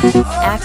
Act